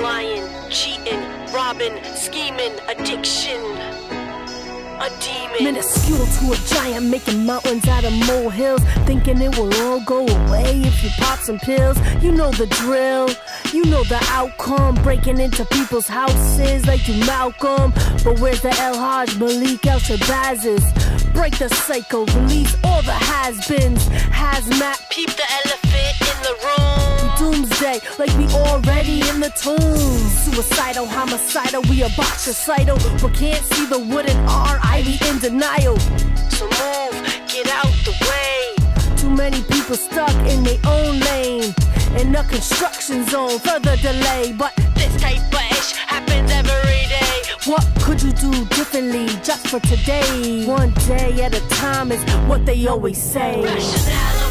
lying, cheating, robbing, scheming, addiction. A demon. Minuscule to a giant, making mountains out of molehills. Thinking it will all go away if you pop some pills. You know the drill, you know the outcome. Breaking into people's houses like you Malcolm. But where's the El Haj, Malik El Shabazz? Break the cycle, release all the has beens. Hazmat, Peep the elephant in the room. Like we already in the tomb. Suicidal, homicidal, we are boxicidal. But can't see the wooden R, I be in denial. So move, get out the way. Too many people stuck in their own lane. In a construction zone, further delay. But This type of ish happens every day. what could you do differently just for today? One day at a time is what they always say. Rationale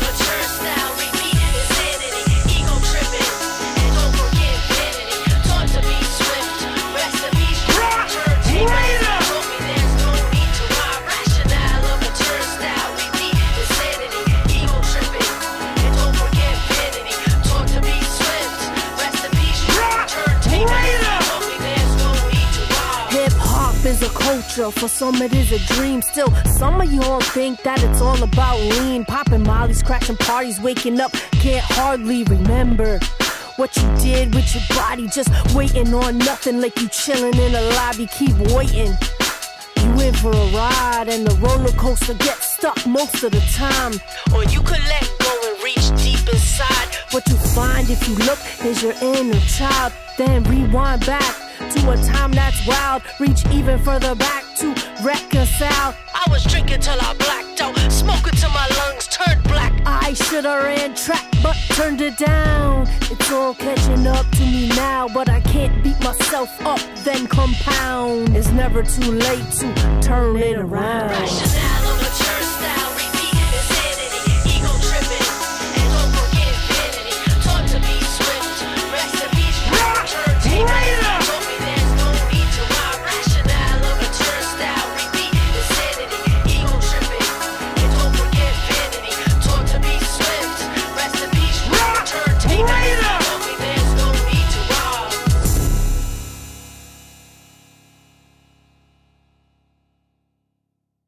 is a culture, for some it is a dream. Still, some of y'all think that it's all about lean. Popping mollies, crashing parties, waking up, can't hardly remember. What you did with your body, just waiting on nothing like you chilling in a lobby, keep waiting. You in for a ride, and the roller coaster gets stuck most of the time. Or you could let go and reach deep inside. What you find if you look is your inner child. Then rewind back to a time that's wild. Reach even further back to reconcile. I was drinking till I blacked out, smoking till my lungs turned black. I should've ran track, but turned it down. It's all catching up to me now, but I can't beat myself up, then compound. It's never too late to turn it around.